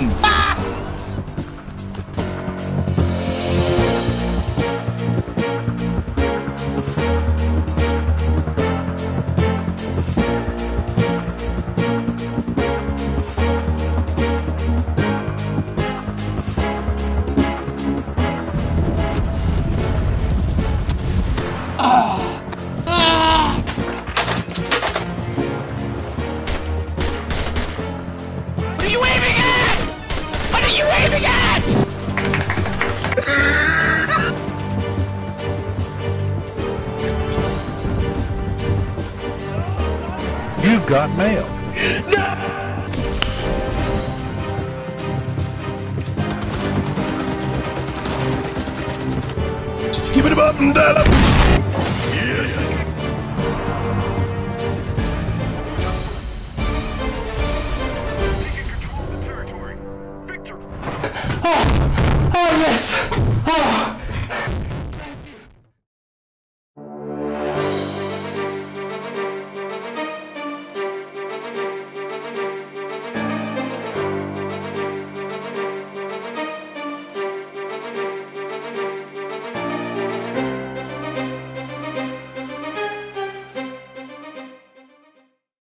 Boom. Got mail. Skip it up and dial. Yes. Oh, oh yes!